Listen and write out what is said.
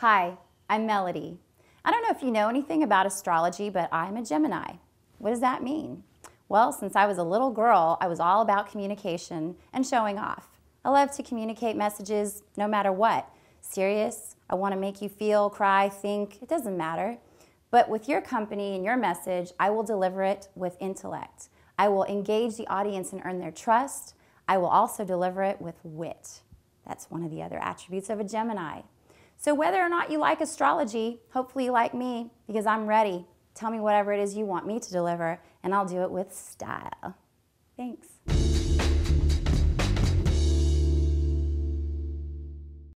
Hi, I'm Melody. I don't know if you know anything about astrology, but I'm a Gemini. What does that mean? Well, since I was a little girl, I was all about communication and showing off. I love to communicate messages no matter what. Serious, I want to make you feel, cry, think, it doesn't matter. But with your company and your message, I will deliver it with intellect. I will engage the audience and earn their trust. I will also deliver it with wit. That's one of the other attributes of a Gemini. So whether or not you like astrology, hopefully you like me because I'm ready. Tell me whatever it is you want me to deliver and I'll do it with style. Thanks.